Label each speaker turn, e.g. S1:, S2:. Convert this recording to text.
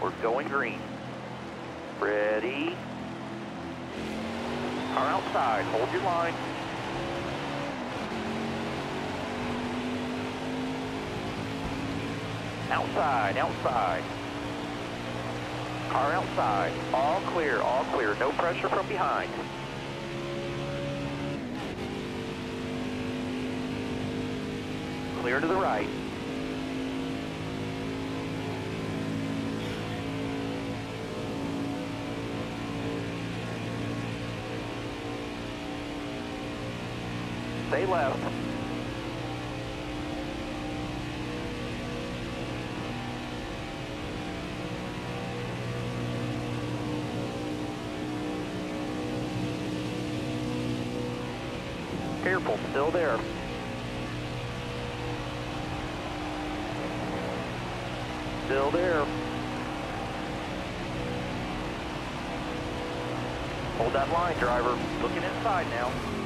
S1: We're going green. Ready. Car outside. Hold your line. Outside, outside. Car outside. All clear, all clear. No pressure from behind. Clear to the right. Stay left. Careful, still there. Still there. Hold that line, driver. Looking inside now.